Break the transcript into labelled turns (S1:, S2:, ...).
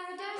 S1: Sarah